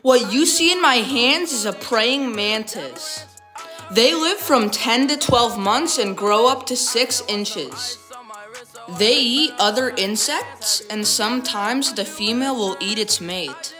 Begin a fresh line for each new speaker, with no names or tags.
What you see in my hands is a praying mantis. They live from 10 to 12 months and grow up to 6 inches. They eat other insects, and sometimes the female will eat its mate.